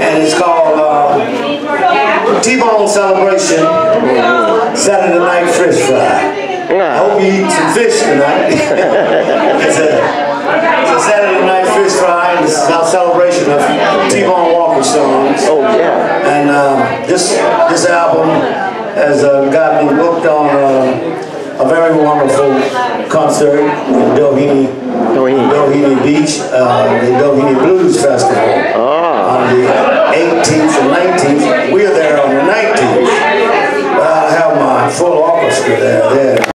And it's called uh, T-Bone Celebration Saturday Night Fish Fry. I hope you eat some fish tonight. it's, a, it's a Saturday Night Fish Fry. and This is our celebration of T-Bone Walker songs. Oh, yeah. And uh, this this album has uh, got me booked on uh, a very wonderful concert in Doheny, Doheny. Doheny Beach, uh, the Doheny Blues Festival Ah. on the 18th and 19th. We are there on the 19th. But I have my full orchestra there. there.